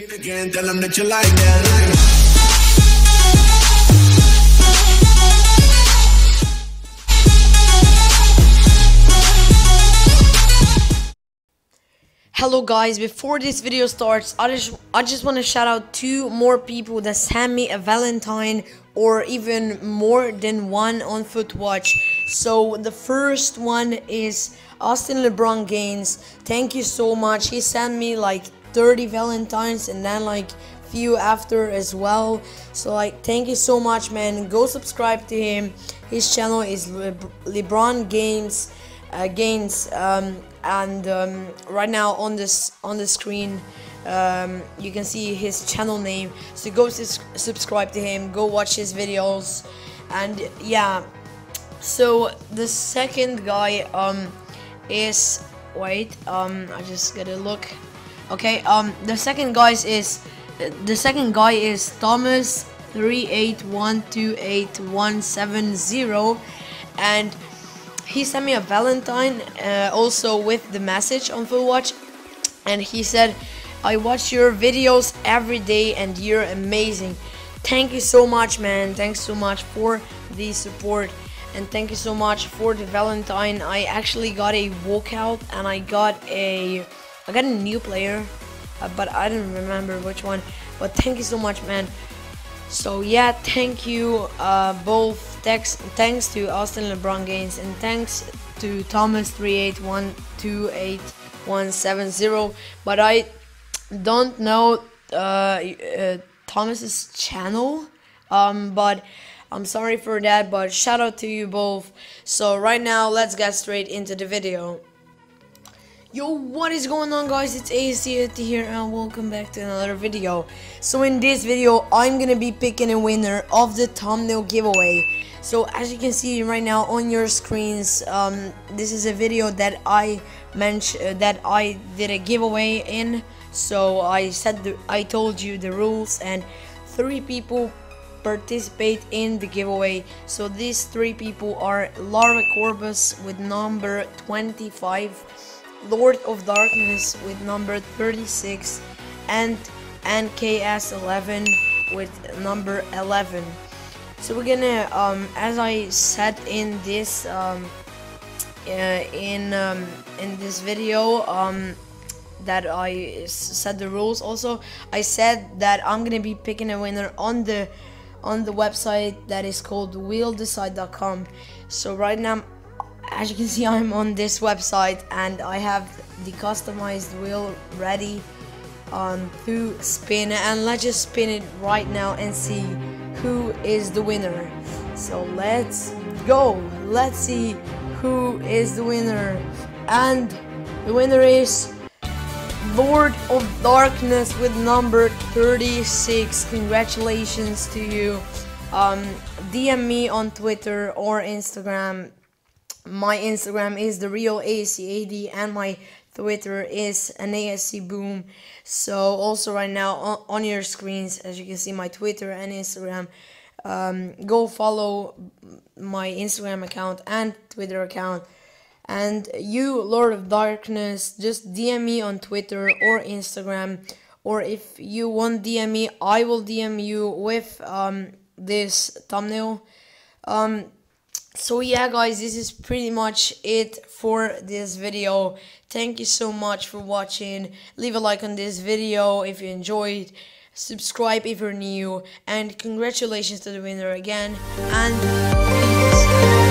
Again, tell them that you like that. Hello guys, before this video starts, I just I just want to shout out two more people that sent me a Valentine or even more than one on FutWatch. So the first one is Austin LeBron Gaines. Thank you so much. He sent me like 30 Valentines and then like few after as well. So like thank you so much man. Go subscribe to him. His channel is Le- LeBron Games uh, gains um, and um, right now on this on the screen um, you can see his channel name so go subscribe to him go watch his videos and yeah so the second guy um is wait um I just gotta look okay um the second guys is the second guy is Thomas 381287170 and he sent me a Valentine uh, also with the message on FutWatch, and he said, "I watch your videos every day, and you're amazing. Thank you so much, man. Thanks so much for the support, and thank you so much for the Valentine. I actually got a walkout, and I got a, I got a new player, uh, but I don't remember which one. But thank you so much, man. So yeah, thank you uh, both. Thanks, thanks to Austin LeBron Gaines and thanks to Thomas three eight one two eight one seven zero. But I don't know uh, uh, Thomas's channel. Um, but I'm sorry for that. But shout out to you both. So right now, let's get straight into the video. Yo, what is going on guys? It's AC here and welcome back to another video. So in this video, I'm gonna be picking a winner of the thumbnail giveaway. So as you can see right now on your screens, um, this is a video that I mentioned uh, that I did a giveaway in. So I said the, I told you the rules and three people participate in the giveaway. So these three people are Lara Corbus with number 25. Lord of Darkness with number 36 and NKS11 with number 11. So we're gonna, um, as I said in this, um, uh, in um, in this video, um, that I said the rules. Also, I said that I'm gonna be picking a winner on the on the website that is called wheeldecide.com. So right now as you can see I'm on this website and I have the customized wheel ready um, to spin and let's just spin it right now and see who is the winner. So let's go. Let's see who is the winner. And the winner is Lord of Darkness with number 36 congratulations to you. Um, DM me on Twitter or Instagram my Instagram is the real ASC80 and my Twitter is an ASC boom. So also right now on, your screens, as you can see, my Twitter and Instagram. Um, go follow my Instagram account and Twitter account. And you, Lord of Darkness, just DM me on Twitter or Instagram. Or if you want DM me, I will DM you with um, this thumbnail. Um, so yeah guys this is pretty much it for this video. Thank you so much for watching. Leave a like on this video if you enjoyed. Subscribe if you're new. And congratulations to the winner again. And